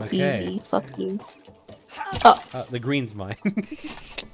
Okay. Easy. Fuck you. Oh. Uh, the green's mine.